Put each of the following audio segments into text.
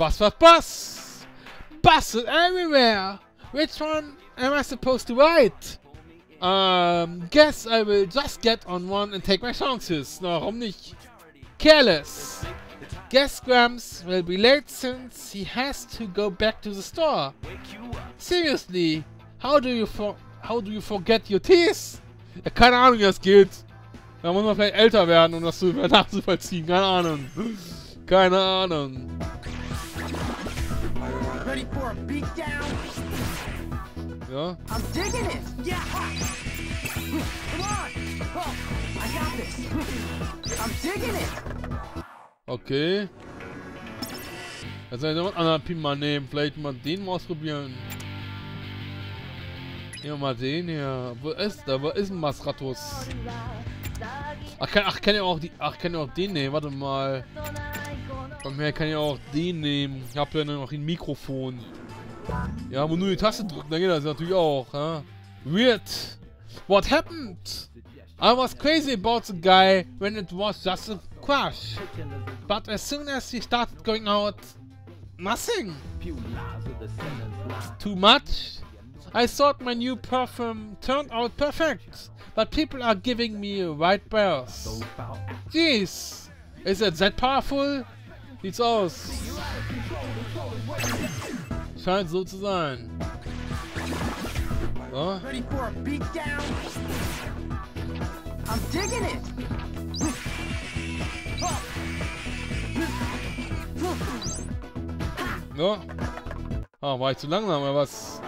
Bus, bus, bus! Buses everywhere! Which one am I supposed to ride? Um, guess I will just get on one and take my chances. Na, warum nicht? Careless. Guess Grams will be late since he has to go back to the store. Seriously, how do you for how do you forget your teeth? Ja, keine Ahnung, wie das geht. Da muss man vielleicht älter werden, um das zu nachzuvollziehen. Keine Ahnung. Keine Ahnung. Ja. Oh! Okay. Jetzt soll ich noch einen anderen Pin mal nehmen. Vielleicht mal den mal ausprobieren. Nehmen wir mal den hier. Wo ist der? Wo ist ein Masratus? Ach, kann, ach, kann ich auch die. Ach, kann ich auch den nehmen? Warte mal. Komm her, kann ich auch den nehmen. Ich habe ja noch ein Mikrofon. Ja, aber nur die Taste drücken, dann geht das natürlich auch. Ja? Weird. What happened? I was crazy about the guy when it was just a crush. But as soon as he started going out, nothing. Too much? I thought my new perfume turned out perfect, but people are giving me a white bears. Jeez, is it that powerful? Sieht's aus. Scheint so zu sein. So. Ja. Ah, war ich zu langsam oder was?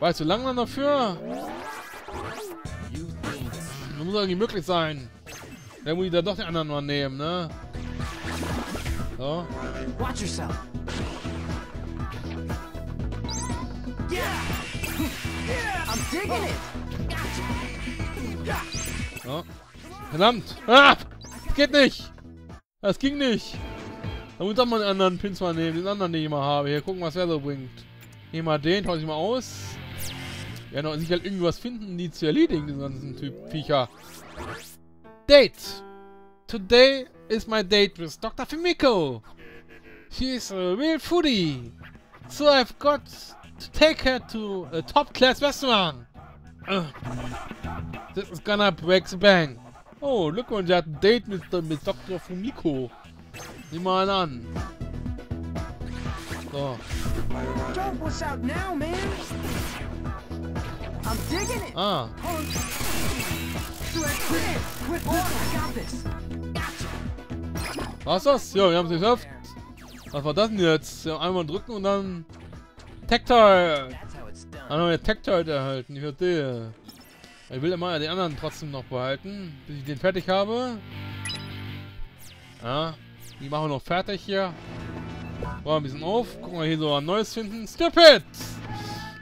War ich zu langsam dafür? Das muss irgendwie möglich sein. Dann muss ich da doch den anderen mal nehmen, ne? So. Watch yourself! Yeah! I'm digging it! Ja. Verdammt! Ah! Das geht nicht! Das ging nicht! Da muss ich doch mal einen anderen Pins mal nehmen, den anderen, den ich mal habe. Hier gucken, was er so bringt. Nehmen mal den, tausche ich mal aus. Werden doch sicher irgendwas finden, die zu erledigen, diesen ganzen Typ Viecher. Date! Today is my date with Dr. Fumiko. She's a real foodie. So I've got to take her to a top-class restaurant. Ugh. This is gonna break the bank. Oh, look mal, der hat ein Date mit, mit Dr. Fumiko. Sieh mal an. So. Don't push out now, man! I'm digging it! Ah. Quit, quit, quit, I got this! War's das? Ja, wir haben es geschafft. Was war das denn jetzt? Einmal drücken und dann... Tactile! Eine Tactile erhalten, ich verstehe. Ich will immer den anderen trotzdem noch behalten, bis ich den fertig habe. Ja, die machen wir noch fertig hier. Räumen ein bisschen auf. Gucken wir hier so ein neues finden. Stupid!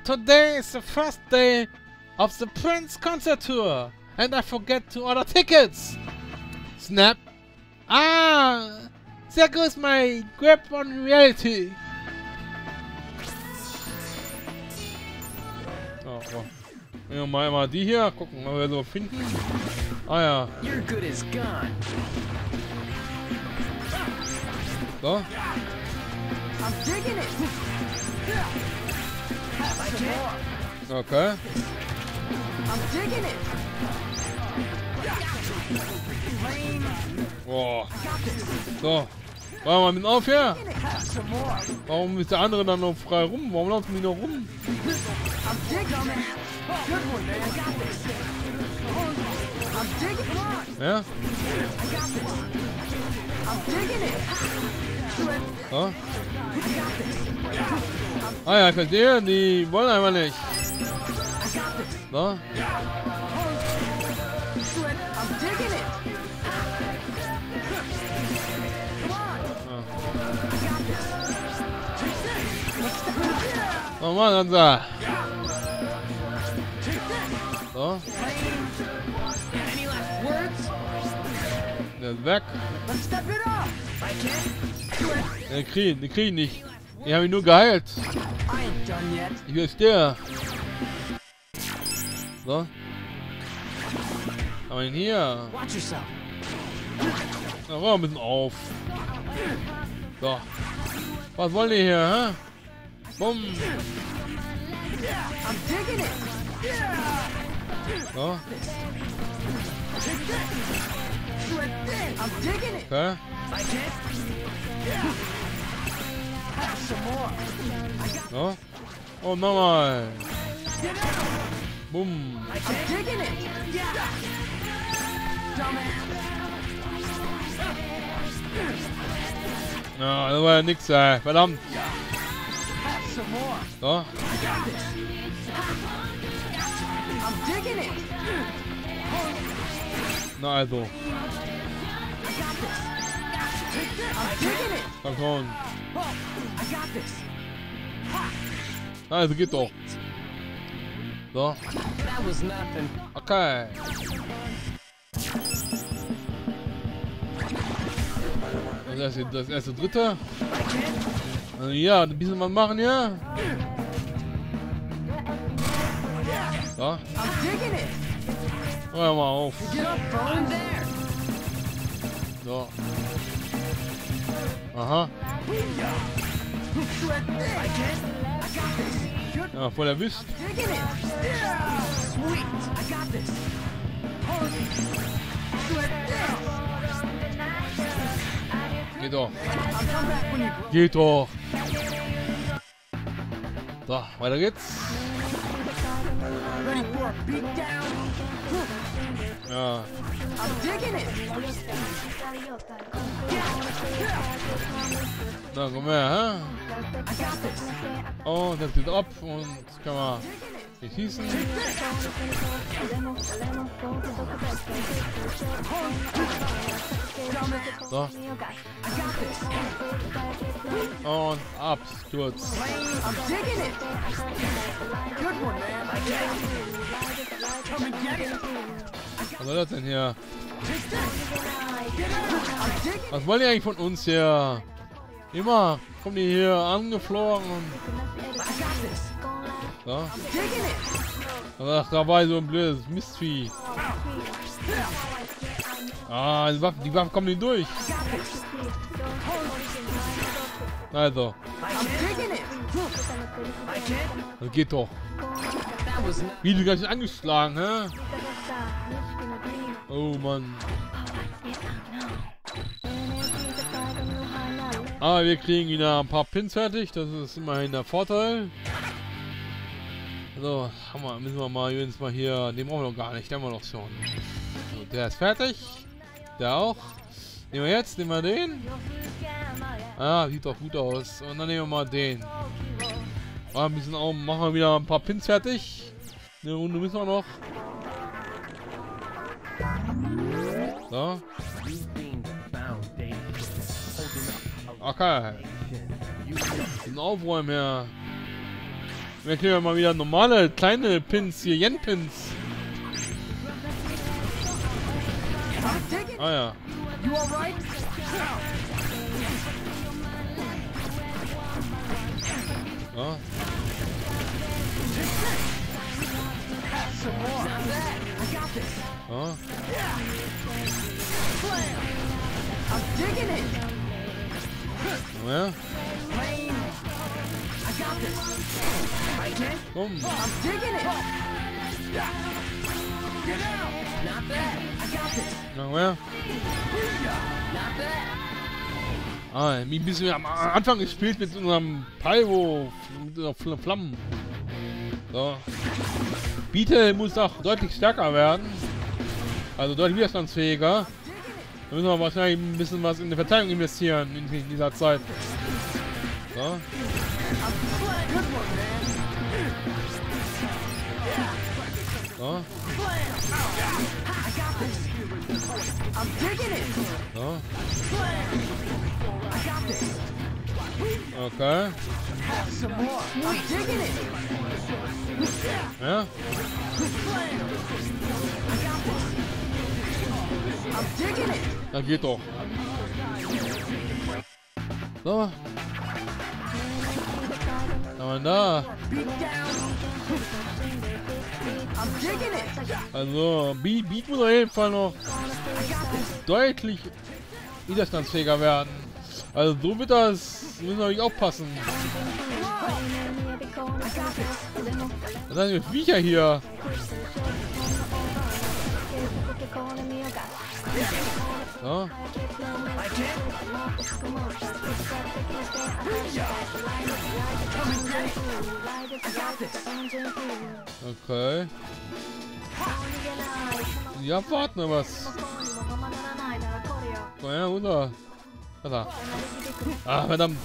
Today is the first day of the Prince Concert Tour. And I forget to order tickets. Snap. Ah! There goes my grip on reality. Oh, oh. Ja, mal, mal die hier. Gucken, was wir so finden. Ah ja. You're good as gone. So. I'm digging it! Like it? Okay. Boah. So. Warte mal, mit auf more! Warum ist der andere dann noch frei rum? Warum laufen die noch rum? Ja? So. Ah ja, verstehe. Die wollen einfach nicht. So. Nochmal, dann da. So. Der ist weg. Den kriegen, den kriegen nicht. Die haben ihn nur geheilt. Ich verstehe. So. Aber ihn hier. Na, räum ein bisschen auf. So. Was wollen die hier, hä? Bumm. So, okay. So. Und nochmal. Bumm. Dumbass. Ja, das war ja nix, ey. Verdammt. So. Na also. Komm schon. Na also geht doch. So. Okay. Das erste, das erste dritte. I can't. Also ja, ein bisschen was machen, ja. So. I'm digging it. Hör mal auf. Get up, bro. I'm there. So. Aha. Shred this. I can't. I got this. Good. Ja, voll erwischt. Digging it. Sweet. I So, weiter geht's. Ja. Na, komm her, hä? Und das geht ab und jetzt können wir schießen. So. Und Absturz. Was soll das denn hier? Was wollen die eigentlich von uns hier? Immer kommen die hier angeflogen so. Ach, dabei so ein blödes Mistvieh. Ah, die Waffen, die Waffen kommen nicht durch. Also, das geht doch. Wie du gleich angeschlagen, hä? Oh Mann. Aber wir kriegen wieder ein paar Pins fertig, das ist immerhin der Vorteil. So, haben wir, müssen wir mal übrigens mal hier, den brauchen wir noch gar nicht, den haben wir noch schon. So, der ist fertig. Der auch. Nehmen wir jetzt, nehmen wir den. Ah, sieht doch gut aus. Und dann nehmen wir mal den. Ah, ein bisschen auch, machen wir wieder ein paar Pins fertig. Eine Runde müssen wir noch. So. Okay. Ein Aufräumen her. Wir kriegen ja mal wieder normale kleine Pins hier, Yen-Pins. Ah ja. You alright? Ja. Some more. I got this. Ja. I'm digging it. Ja. Lane. I got this. I can't. Komm. I'm digging it. Get out. Not bad. I got this. Noch mehr. Not bad. Ah, ein bisschen am Anfang gespielt mit unserem Pyro, mit unserer Fl- Flammen. So. Beetle muss auch deutlich stärker werden. Also deutlich widerstandsfähiger. Da müssen wir wahrscheinlich ein bisschen was in die Verteidigung investieren in, in dieser Zeit. So. Good one, man. So. I got this. Wir da? Also, Beat, Beat muss auf jeden Fall noch deutlich widerstandsfähiger werden. Also so wird das... Müssen wir natürlich aufpassen. Was sind denn Viecher hier? So. Okay. Ja, warten wir was. Komm her, runter. Da. Ah, verdammt.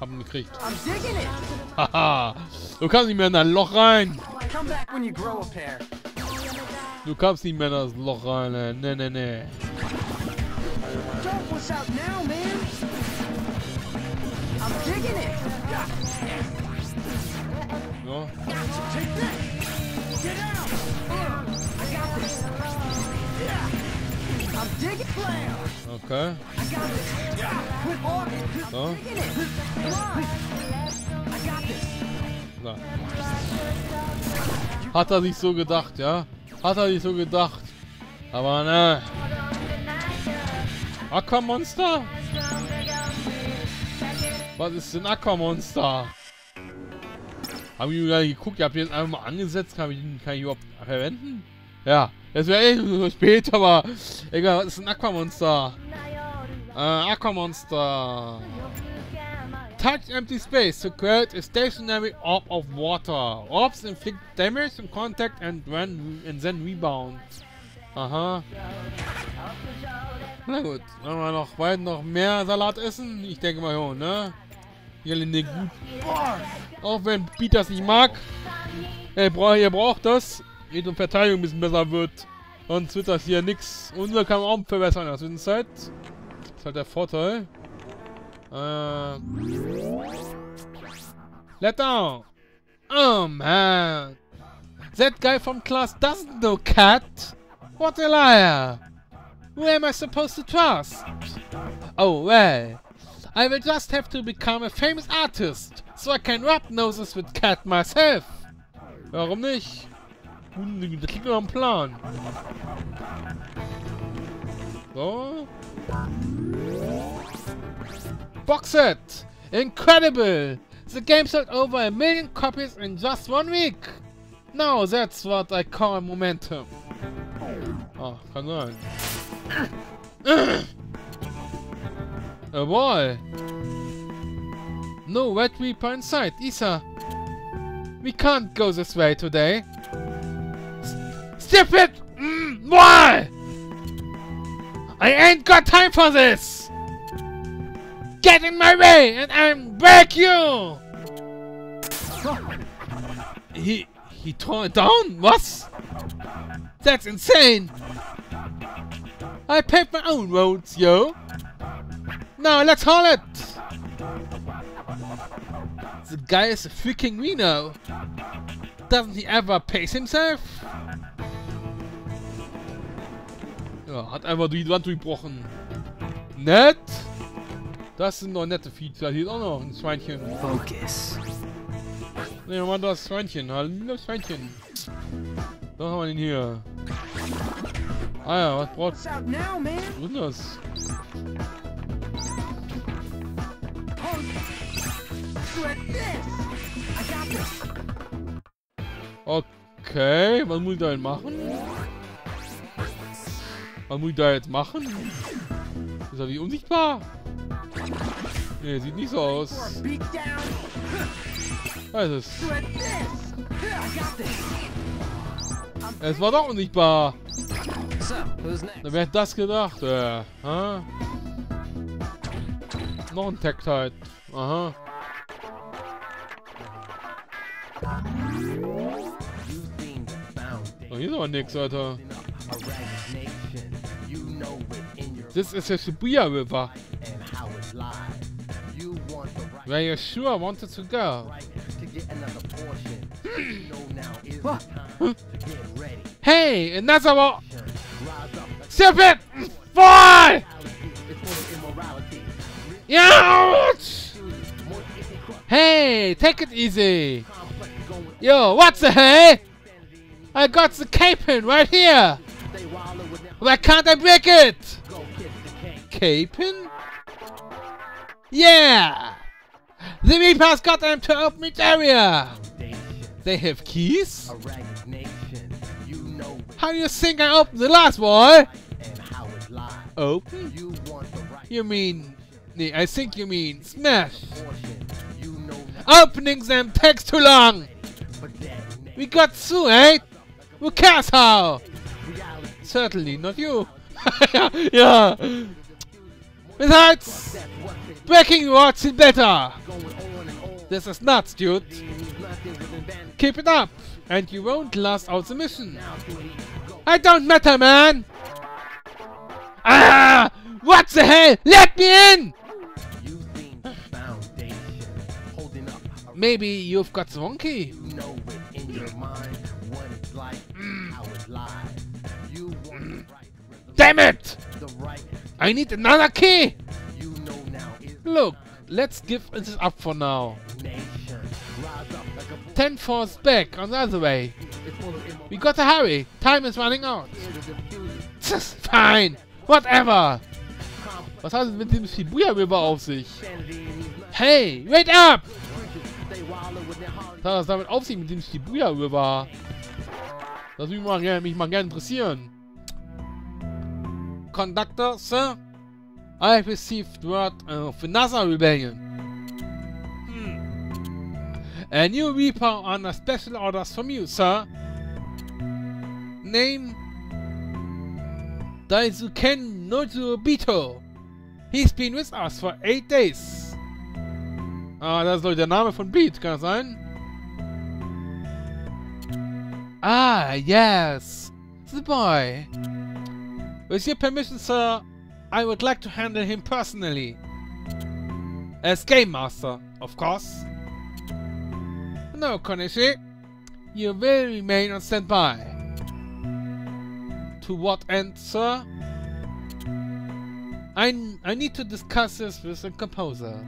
Hab ihn gekriegt. Haha. Du kannst nicht mehr in ein Loch rein. Come back when you grow a pair. Du kannst nicht mehr in das Loch rein. ey. Nee, nee, nee. So. Okay. So. So. Hat er sich so gedacht, ja? Hat er sich so gedacht. Aber ne. Aquamonster? Was ist denn Aquamonster? Haben die gar nicht geguckt? Ihr habt jetzt einfach mal angesetzt. Kann ich kann ich überhaupt verwenden? Ja. Das wäre eh nur spät, aber egal, was ist ein Aquamonster? Äh, Aquamonster. Touch empty space to create a stationary orb of water. Orbs inflict damage in contact and when and then rebound. Aha. Na gut, wollen wir noch bald noch mehr Salat essen? Ich denke mal schon, ne? Hier liegt gut. Auch wenn Pete das nicht mag. Ey, bra ihr braucht das. Geht um Verteidigung ein bisschen besser wird. Sonst wird das hier nix. Unser kann auch verbessern in der Zwischenzeit. Das ist halt der Vorteil. Äh. Let down. Oh man. That guy from class doesn't know cat. What a liar. Who am I supposed to trust? Oh well. I will just have to become a famous artist, so I can rub noses with cat myself. Warum nicht? Hm, Das klingt nach einem Plan. So. Box set! Incredible! The game sold over a million copies in just one week! Now that's what I call momentum. Oh, kann sein. A wall! No red reaper inside, Isa! We can't go this way today. S stupid! Mm, wall! I ain't got time for this! Get in my way and I'll break you! He he tore it down? What? That's insane! I paved my own roads, yo! Now let's haul it! The guy is a freaking Reno! Doesn't he ever pace himself? Ja, hat einfach die Wand durchbrochen. Nett! Das sind noch nette Feature. Hier ist auch noch ein Schweinchen. Focus. Nehmen wir mal das Schweinchen. Hallo Schweinchen. Was haben wir denn hier? Ah ja, was braucht... Was ist denn das? Okay, was muss ich da denn machen? Was muss ich da jetzt machen? Ist er wie unsichtbar? Nee, sieht nicht so aus. Was ist es? Es war doch unsichtbar. Wer hätte das gedacht? Äh, ha? Noch ein. Aha. Been the foundation Oh, hier ist aber nix, Alter. This is a Shibuya River. You want the right, Where you sure wanted to go. right to get another portion. you know now is the What? time to get ready. Hey, another one! Rise up like Stupid! Boy! reality. It's for the immorality. Ouch! More if it cross Hey, take it easy. complex going Yo, what the hell? I got the cape pin right here. they wallow with them. Why can't I break it? Go Yeah! The Reapers got them to open area! They have keys? a ragged nation. You know it How do you think I opened the last one? and how it lies. Open? You right You mean... I think you mean smash. You know Opening them takes too long! We got through, eh? Who cares how? Certainly not you. yeah. Besides, that's what they breaking rods is better. going on and on. This is nuts, dude. Means nothing within vanity. Keep it up, and you won't last out the mission. Now do we go? I don't matter, man. Ah! What the hell? Let me in! You think the foundation holding up a Maybe you've got the wrong key. You know it in your mind what it's like, how it lies. You want the right, Damn it! the right. I need another key. Look, let's give this up for now. Ten force back on the other way. We gotta hurry. Time is running out. Tss, Fine. Whatever. Was hat es mit dem Shibuya River auf sich? Hey, wait up! Was hat es damit auf sich mit dem Shibuya River? Das würde mich mal, mich mal gerne interessieren. Conductor, sir? I have received word of another rebellion. Hmm. A new Reaper under special orders from you, sir. Name? Daisuken Nojubito. He's been with us for eight days. Ah, das doch der Name von Beat, kann das sein? Ah, yes. The boy. With your permission, sir, I would like to handle him personally. As Game Master, of course. No, Konishi. You will remain on standby. To what end, sir? I, I need to discuss this with the composer.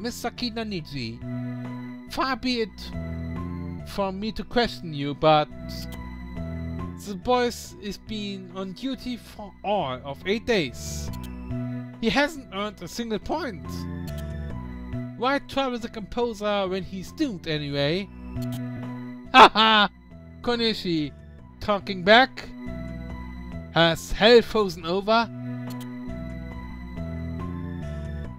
Mr. Kinaniji, far be it from me to question you, but the boy is been on duty for all of eight days. He hasn't earned a single point. Why trouble the composer when he's doomed anyway? Haha! Konishi, talking back? Has hell frozen over?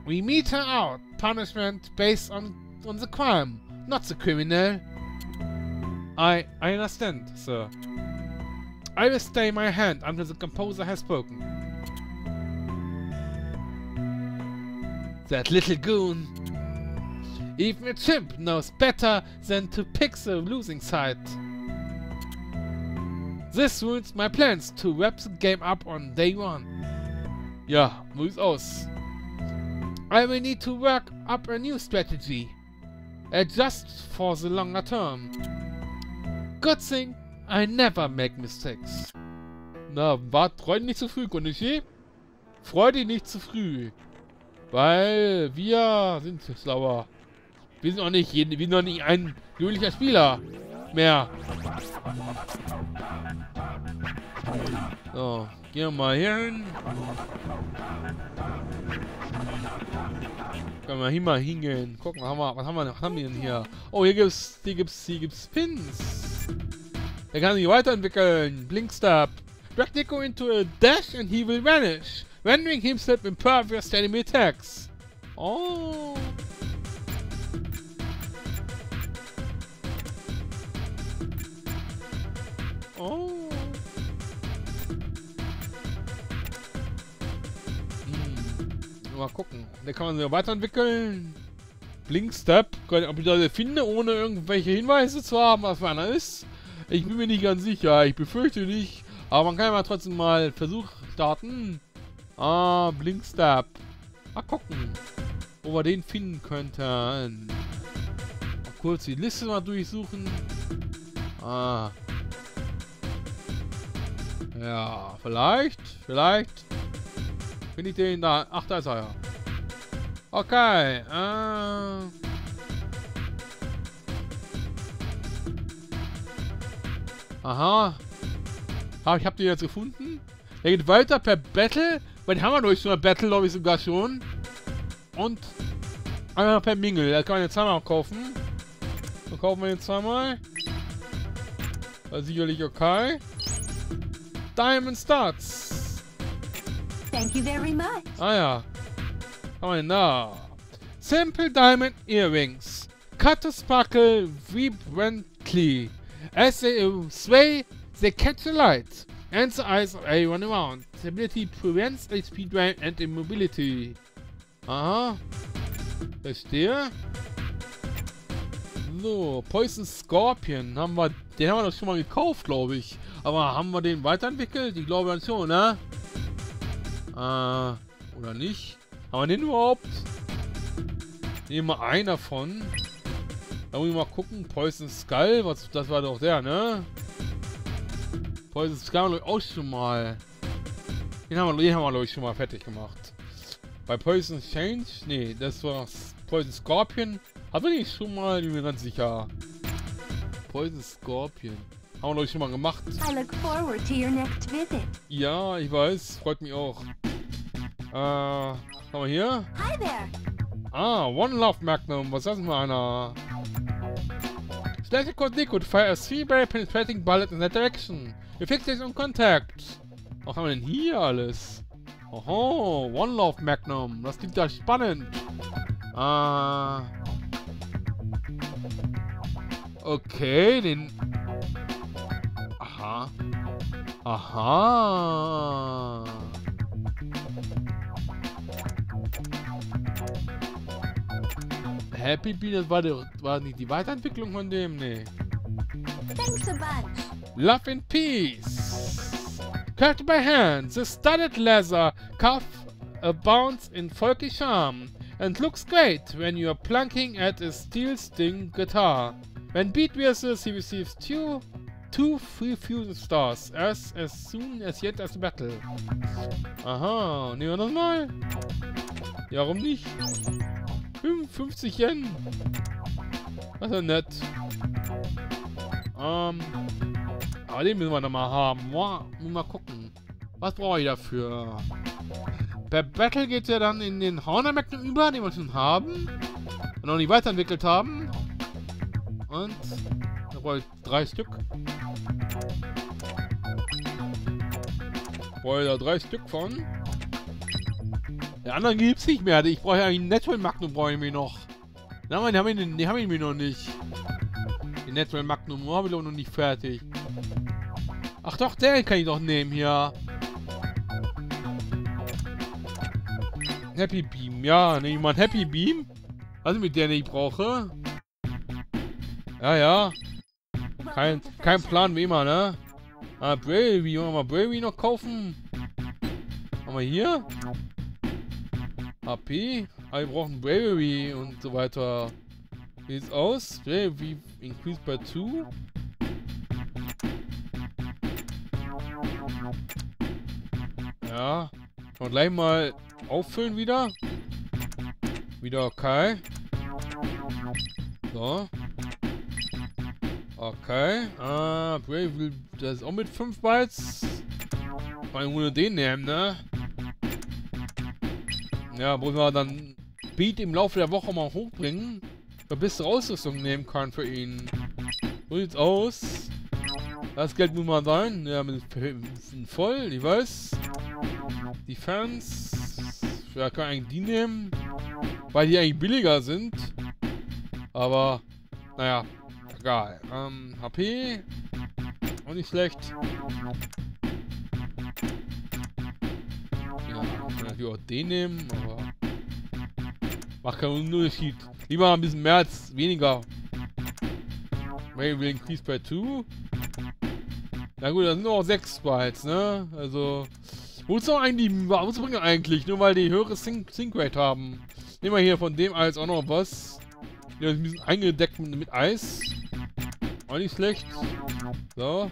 We meet her out. Punishment based on on the crime, not the criminal. I I understand, sir. I will stay my hand until the composer has spoken. That little goon. Even a chimp knows better than to pick the losing side. This ruins my plans to wrap the game up on day one. Ja, so sieht's aus. I will need to work up a new strategy. Adjust for the longer term. Good thing I never make mistakes. Na, wart, freu dich nicht zu früh, Konichi. Freu dich nicht zu früh. Weil wir sind schlauer. Wir sind auch nicht, jeden, wir sind noch nicht ein gewöhnlicher Spieler mehr. So, gehen wir mal hier hin. Können wir hier mal hingehen. Gucken, haben wir, was haben wir, was haben wir denn hier? Oh, hier gibt's, hier gibt's, hier gibt's Pins. Der kann sich weiterentwickeln. Blinkstab. Drag Nico into a dash and he will vanish, rendering himself impervious to enemy attacks. Oh. Oh. Hm. Mal gucken. Da kann man sich weiterentwickeln. Blinkstep. Ob ich das finde, ohne irgendwelche Hinweise zu haben, was für einer ist. Ich bin mir nicht ganz sicher. Ich befürchte nicht. Aber man kann ja mal trotzdem mal Versuch starten. Ah, Blinkstep. Mal gucken, wo wir den finden könnten. Mal kurz die Liste mal durchsuchen. Ah. Ja, vielleicht, vielleicht finde ich den da. Ach, da ist er ja. Okay, äh. Aha. Ah, ich habe den jetzt gefunden. Er geht weiter per Battle Weil die haben wir durch so eine Battle, glaube ich, sogar schon. Und einmal per Mingle. Da kann man jetzt zweimal kaufen. So kaufen wir jetzt zweimal. Das ist sicherlich okay. Diamond Starts. Thank you very much. Ah ja. Haben wir denn da? Simple Diamond Earrings. Cut to sparkle vibrantly. As they sway, they catch the light. And the eyes of everyone around. The ability prevents HP drain and immobility. Aha. Verstehe. So, Poison Scorpion haben wir, den haben wir doch schon mal gekauft, glaube ich. Aber haben wir den weiterentwickelt? Ich glaube dann schon, ne? Äh, oder nicht? Haben wir den überhaupt? Nehmen wir einen davon. Da muss ich mal gucken. Poison Skull, was, das war doch der, ne? Poison Skull haben wir auch schon mal. Den haben wir, den haben wir glaube ich, schon mal fertig gemacht. Bei Poison Change? Nee, das war Poison Scorpion. Haben wir nicht schon mal? Bin mir ganz sicher. Poison Scorpion. Haben wir, glaube ich, schon mal gemacht. I look forward to your next visit. Ja, ich weiß. Freut mich auch. Äh, haben wir hier? Hi there. Ah, One Love Magnum. Was ist das denn für einer? Static Code Liquid fire a three-barrel penetrating bullet in that direction. You fix it on contact. Was haben wir denn hier alles? Oho, One Love Magnum. Das klingt ja spannend. Ah. Okay, den... Aha. Aha. Happy Bean, das war, die, war nicht die Weiterentwicklung von dem? Nee. Thanks a bunch. Love and Peace. Cut by hand, the studded leather cuff abounds in folky charm and looks great when you are plunking at a steel string guitar. When beat versus, he receives two, two free fusion stars as, as soon as yet as battle. Aha, nehmen wir das mal? Ja, warum nicht? 55 Yen. Das ist ja nett. Ähm. Aber den müssen wir noch mal haben. Muss mal gucken. Was brauche ich dafür? Per Battle geht ja dann in den Horner Magnum über, den wir schon haben. Und noch nicht weiterentwickelt haben. Und da brauche ich drei Stück. Brauche ich da drei Stück von. Der anderen gibt's nicht mehr. Ich brauche ja einen Natural Magnum, brauche ich mir noch. Nein, den haben wir, den haben wir mir noch nicht. Den Natural Magnum habe ich doch noch nicht fertig. Ach doch, den kann ich doch nehmen hier. Happy Beam, ja, nehme ich mal einen Happy Beam. Also mit der, den ich brauche. Ja, ja. Kein, kein Plan wie immer, ne? Ah, Bravery, wollen wir mal Bravery noch kaufen? Haben wir hier? HP. Ah, wir brauchen Bravery und so weiter. Wie sieht's aus? Bravery increased by 2. Ja. Man gleich mal auffüllen wieder. Wieder okay. So. Okay. Ah, Bravery, das ist auch mit 5 Bytes. Kann ich nur den nehmen, ne? Ja, muss man dann Beat im Laufe der Woche mal hochbringen, damit bessere Ausrüstung nehmen kann für ihn. So sieht's aus. Das Geld muss mal sein. Ja, mit sind voll, ich weiß. Die Fans. Ja, kann eigentlich die nehmen. Weil die eigentlich billiger sind. Aber, naja, egal. Ähm, HP. Auch nicht schlecht. Ja, kann natürlich auch den nehmen, aber. Macht keinen Unterschied. Lieber ein bisschen mehr als weniger. Maybe will increase by 2. Na gut, das sind nur auch 6 Bytes, ne? Also. Wozu eigentlich, wozu bringen eigentlich? Nur weil die höhere Sync, haben. Nehmen wir hier von dem Eis auch noch was. Ja, ein bisschen eingedeckt mit, Eis. Auch nicht schlecht. So.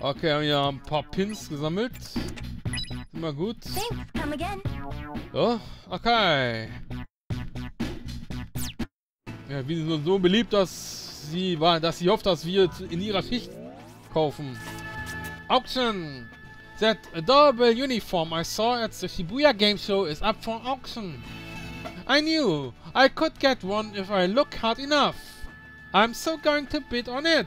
Okay, haben wir ein paar Pins gesammelt. Immer gut. So, okay. Ja, wir sind so, so beliebt, dass sie war, dass sie hofft, dass wir in ihrer Schicht kaufen. Auction! That adorable uniform I saw at the Shibuya Game Show is up for auction. I knew I could get one if I look hard enough. I'm so going to bid on it.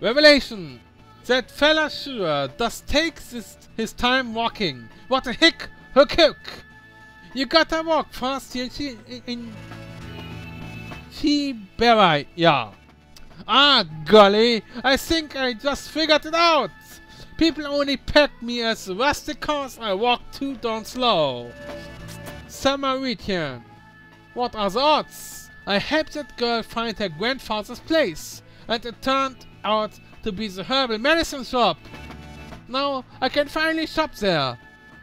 Revelation. That fella sure does take this, his time walking. What a hick, hook hook. You gotta walk fast here in, in Shibuya. Yeah. Ah, golly, I think I just figured it out. People only pet me as rustic cause I walk too darn slow. Samaritan. What are the odds? I helped that girl find her grandfather's place, and it turned out to be the herbal medicine shop. Now I can finally shop there.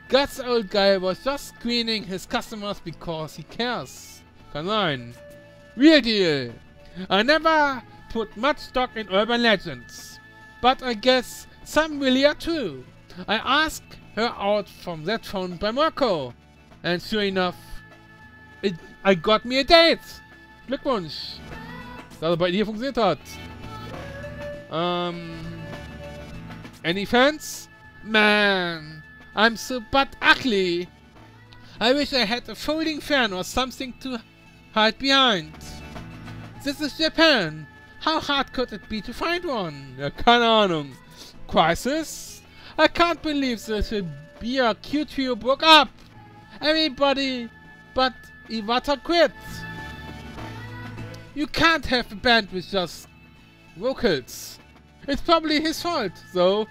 Guts old guy was just screening his customers because he cares. Sein. Real deal. I never put much stock in urban legends. But I guess some really are too. I asked her out from that phone by Marco. And sure enough, it, I got me a date. Glückwunsch. Dass es bei dir funktioniert hat. Um, any fans? Man, I'm so butt ugly. I wish I had a folding fan or something to hide behind. This is Japan. How hard could it be to find one? Ja, keine Ahnung. Crisis? I can't believe this will be a Q2 broke up. Everybody but Iwata quit. You can't have a band with just vocals. It's probably his fault, though,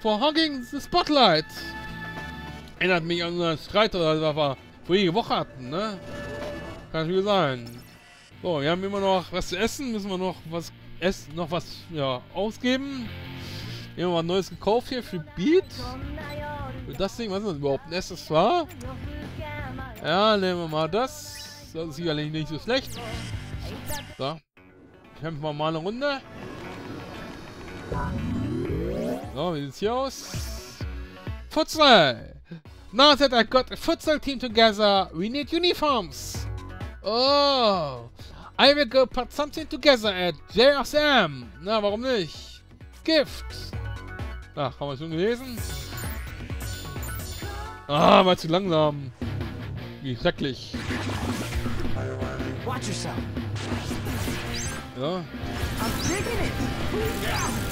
for hogging the spotlight. Erinnert mich an unseren Streit, oder was wir vorige Woche hatten, ne? Kann schon sein. So, wir haben immer noch was zu essen, müssen wir noch was essen, noch was, ja, ausgeben. Wir haben was Neues gekauft hier für Beat. Für das Ding, was ist das überhaupt? Ein Accessoire? Ja, nehmen wir mal das. Das ist sicherlich nicht so schlecht. So. Kämpfen wir mal eine Runde. So, wie sieht's hier aus? Futsal! Now that I got a futsal team together, we need uniforms! Oh! I will go put something together at JSM! Na, warum nicht? Gift! Ach, haben wir schon gelesen? Ah, war zu langsam. Wie schrecklich. Watch yourself. Ja, I'm digging it.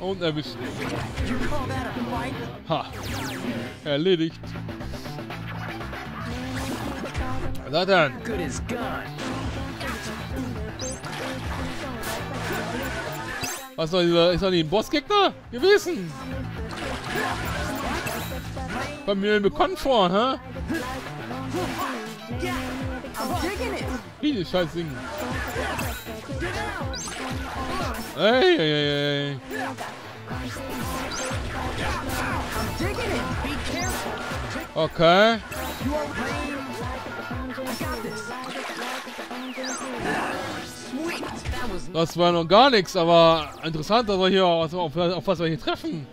Und erwischt. Ha. Erledigt. Na dann. Was war dieser, ist doch nicht ein Bossgegner gewesen? Kommt mir bekannt vor, hä? Wie scheiß Ding. Ey, ey, ey. Okay. Das war noch gar nichts, aber interessant, dass wir hier auf, auf, auf was wir hier treffen.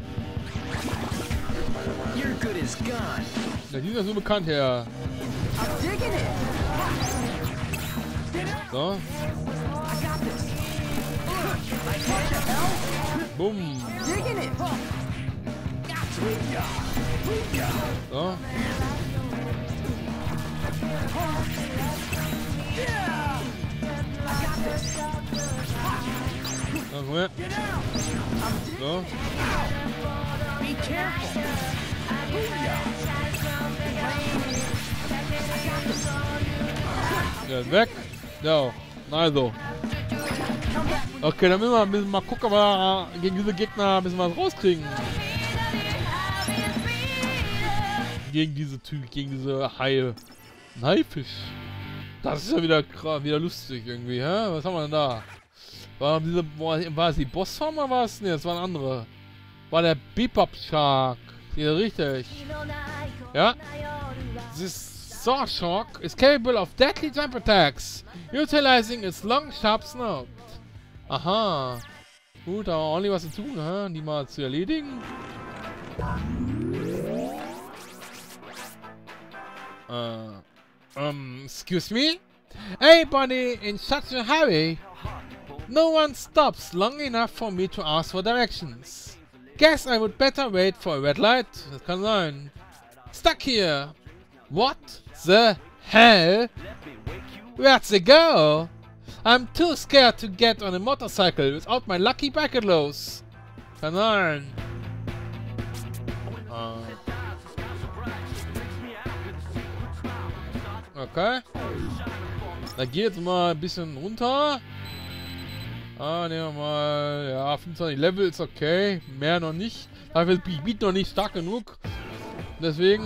Ja, die sind so bekannt her. So. I got this. What the hell? Bumm. Digging it. So. So, komm her. So. Be careful. Der ist weg. Ja, also. Okay, dann müssen wir, müssen wir mal gucken, ob wir gegen diese Gegner ein bisschen was rauskriegen. Gegen diese Typ, gegen diese Haie. Ein Haifisch. Das ist ja wieder, wieder lustig irgendwie, hä? Was haben wir denn da? War, diese, war, es die Bossform oder war es? Ne, das war ein anderer. War der Bebop Shark. Hier richtig. Ja. This Sword Shock is capable of deadly jump attacks, utilizing its long, sharp snout. Aha. Gut, aber ordentlich was zu tun, hä? Die mal zu erledigen. Um, excuse me? Hey, buddy, in such a hurry. No one stops long enough for me to ask for directions. Guess I would better wait for a red light. Das kann sein. Stuck here. What the hell? Where'd they go? I'm too scared to get on a motorcycle without my lucky bucket loads. Kann sein. Äh. Okay. Da geht jetzt mal ein bisschen runter. Ah, nehmen wir mal, ja, 25 Level ist okay. Mehr noch nicht. Dafür ist Beat noch nicht stark genug. Deswegen